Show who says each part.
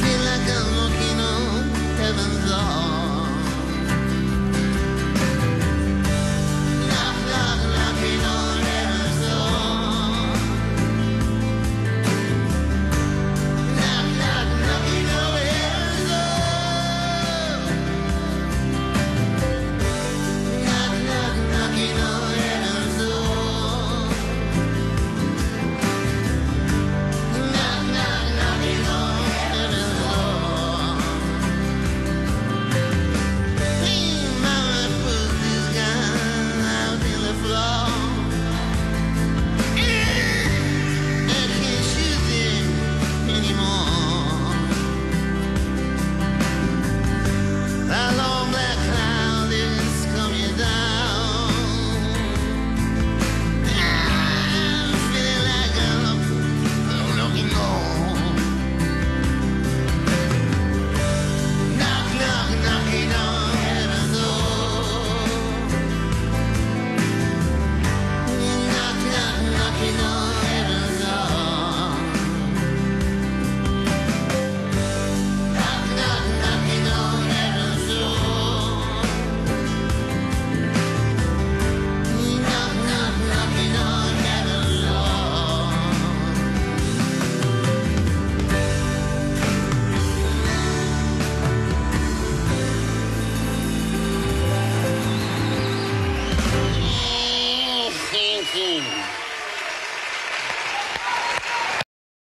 Speaker 1: feel like I'm walking on heaven's door.